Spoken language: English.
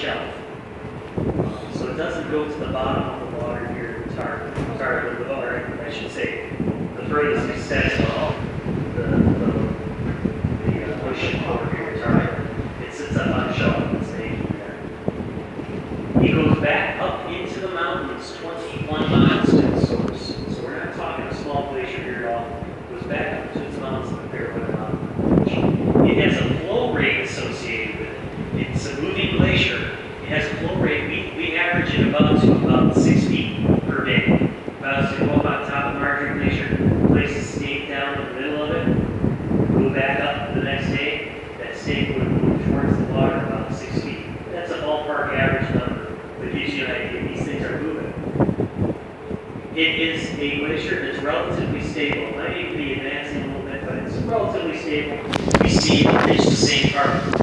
shelf. So it doesn't go to the bottom of the water here, tar, tar, the water, I should say, the furthest extent of the, the, the uh, ocean over here, tar. It sits up on a shelf and stays there. It goes back up into the mountains, twenty-one miles to the source. So we're not talking a small glacier here at all. It goes back up to its mountains in the Fairweather Mountain. It has a flow rate associated with it. It's a moving glacier. It has a flow rate, we, we average it about to about six feet per day. About to go up on top of Margerie Glacier, place a stake down in the middle of it, go back up the next day, that stake would move towards the water about six feet. That's a ballpark average number, that gives you an idea, these things are moving. It is a glacier that's relatively stable, might even be advancing a little bit, but it's relatively stable. We see it the same part of